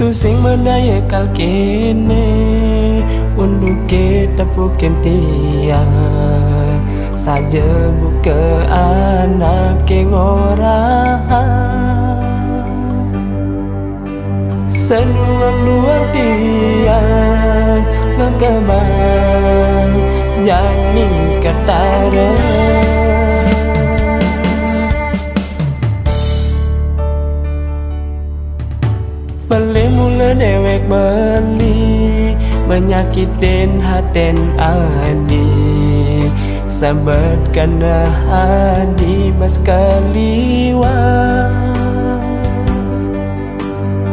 Tu sing menaya kal kene Unduke tepukin tia Saja buka anak ke ngorang Seluang-luang dia Ngekembang Jani ketara dewek beli Menyakitin haten adi Sabat kena adi mas kaliwat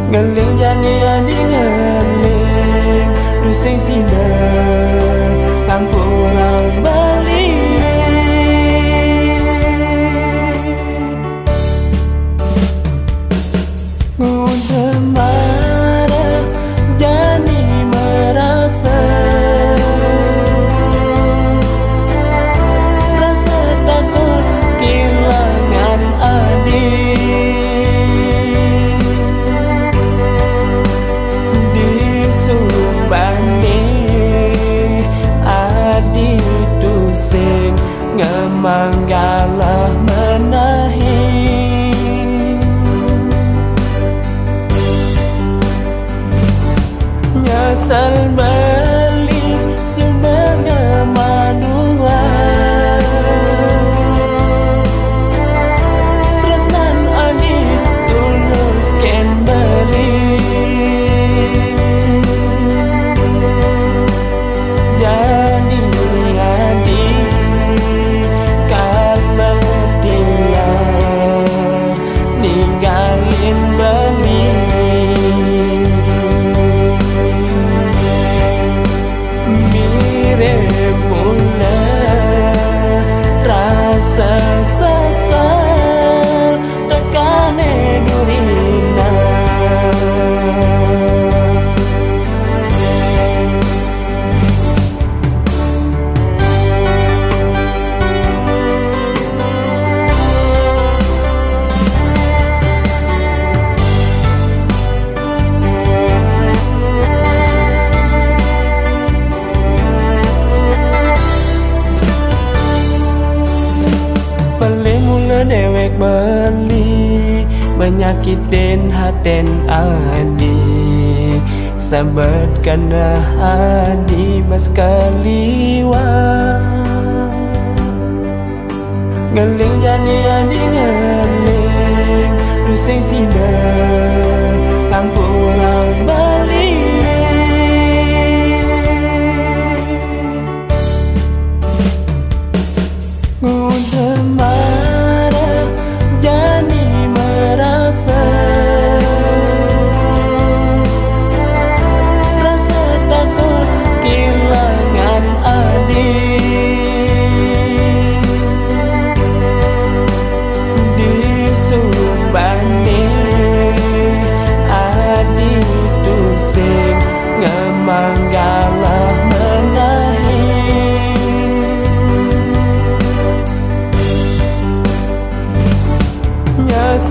Ngeling jani adi ngeling Lusing sida Menyakitin haten adi Sabat kena adi mas kaliwa. Ngeling jadi adi ngeling Lusing sida Lampu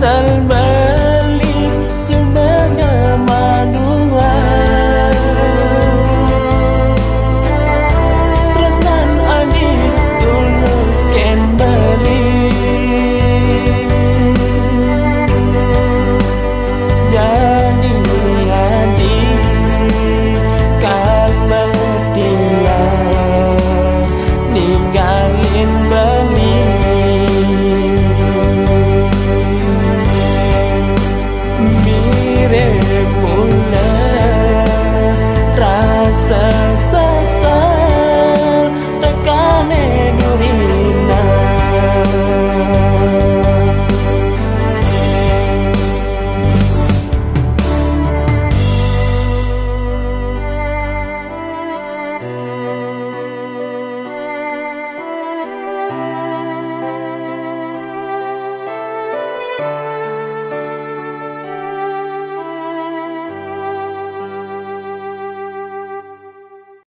salma